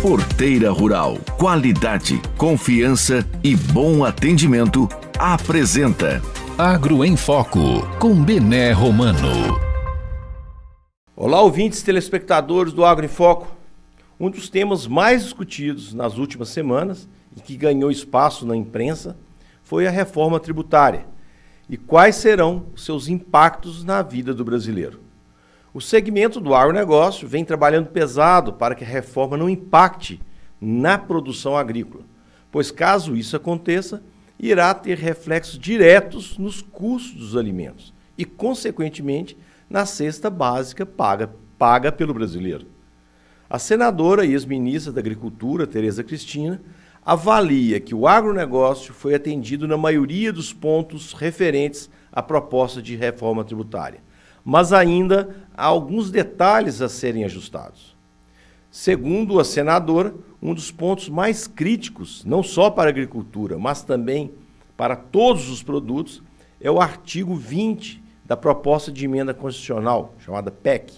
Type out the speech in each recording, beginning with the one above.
Porteira Rural. Qualidade, confiança e bom atendimento. Apresenta Agro em Foco com Bené Romano. Olá, ouvintes telespectadores do Agro em Foco. Um dos temas mais discutidos nas últimas semanas e que ganhou espaço na imprensa foi a reforma tributária e quais serão seus impactos na vida do brasileiro. O segmento do agronegócio vem trabalhando pesado para que a reforma não impacte na produção agrícola, pois caso isso aconteça, irá ter reflexos diretos nos custos dos alimentos e, consequentemente, na cesta básica paga, paga pelo brasileiro. A senadora e ex-ministra da Agricultura, Tereza Cristina, avalia que o agronegócio foi atendido na maioria dos pontos referentes à proposta de reforma tributária mas ainda há alguns detalhes a serem ajustados. Segundo a senadora, um dos pontos mais críticos, não só para a agricultura, mas também para todos os produtos, é o artigo 20 da proposta de emenda constitucional, chamada PEC,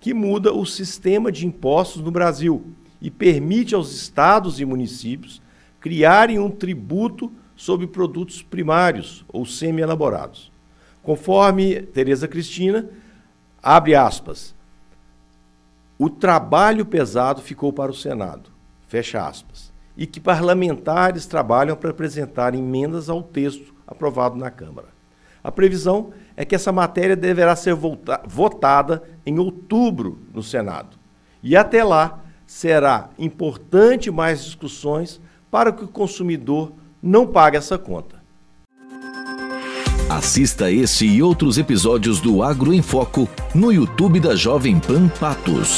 que muda o sistema de impostos no Brasil e permite aos estados e municípios criarem um tributo sobre produtos primários ou semi-elaborados. Conforme Tereza Cristina, abre aspas, o trabalho pesado ficou para o Senado, fecha aspas, e que parlamentares trabalham para apresentar emendas ao texto aprovado na Câmara. A previsão é que essa matéria deverá ser votada em outubro no Senado. E até lá será importante mais discussões para que o consumidor não pague essa conta. Assista esse e outros episódios do Agro em Foco no YouTube da Jovem Pan Patos.